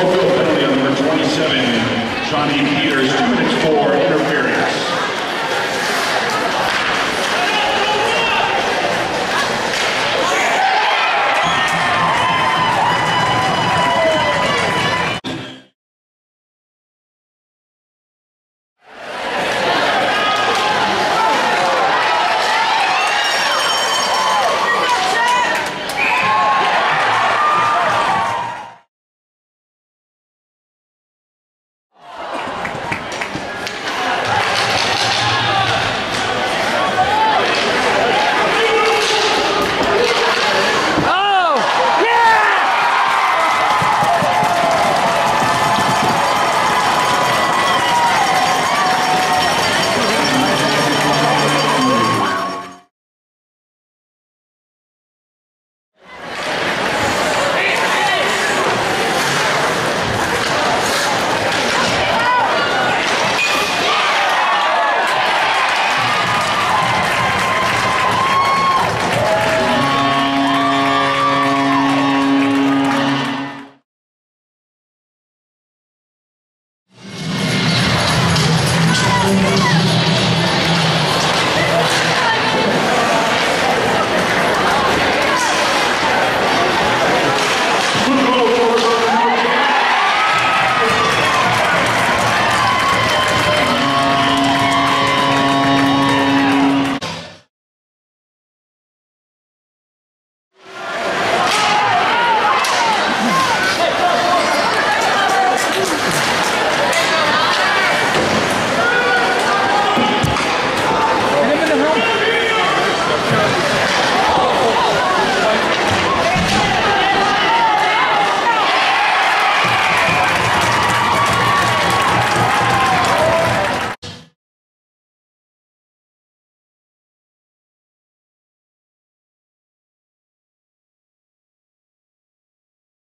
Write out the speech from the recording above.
Oakville penalty on number 27, Johnny Peters, two minutes four, interference.